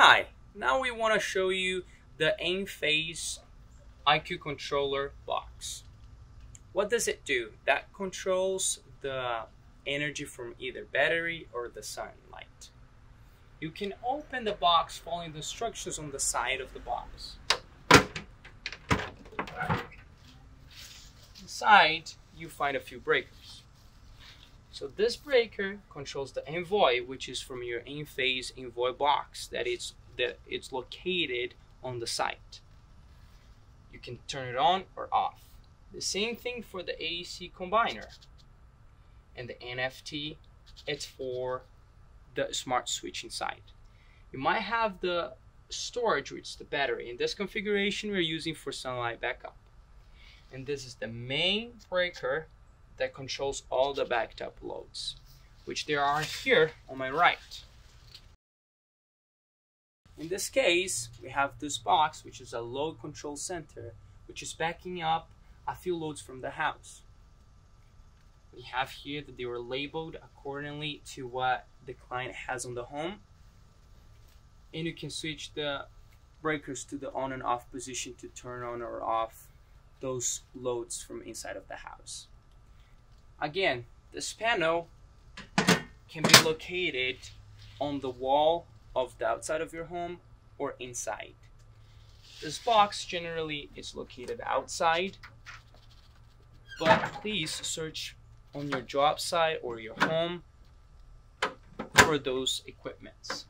Hi, now we want to show you the Enphase IQ controller box. What does it do? That controls the energy from either battery or the sunlight. You can open the box following the instructions on the side of the box. Inside, you find a few breakers. So this breaker controls the envoy, which is from your Enphase envoy box that it's that it's located on the site. You can turn it on or off. The same thing for the AC combiner. And the NFT, it's for the smart switch inside. You might have the storage, which is the battery. In this configuration, we're using for sunlight backup. And this is the main breaker that controls all the backed up loads, which there are here on my right. In this case, we have this box, which is a load control center, which is backing up a few loads from the house. We have here that they were labeled accordingly to what the client has on the home. And you can switch the breakers to the on and off position to turn on or off those loads from inside of the house. Again, this panel can be located on the wall of the outside of your home or inside. This box generally is located outside, but please search on your job site or your home for those equipments.